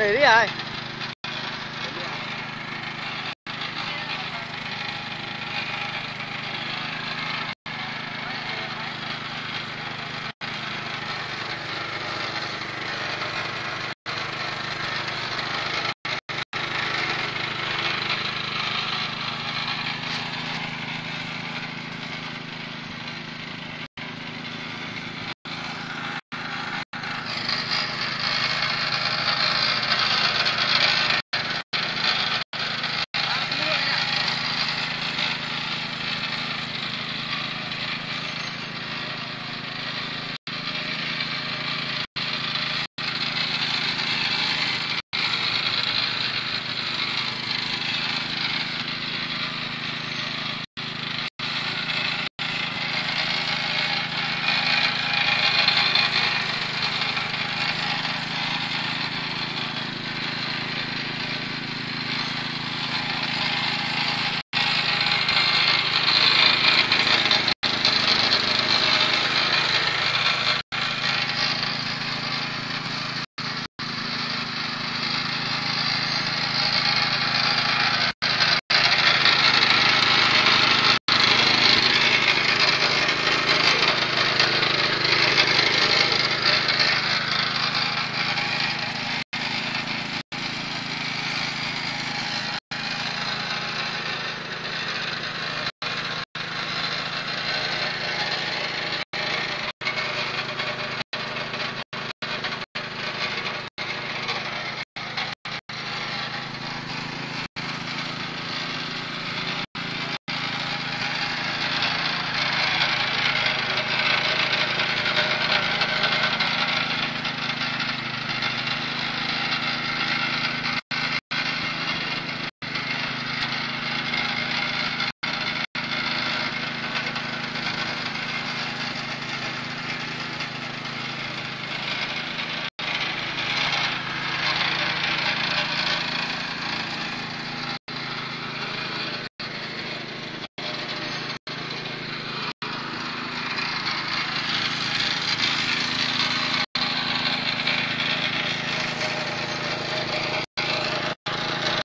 đi đi rồi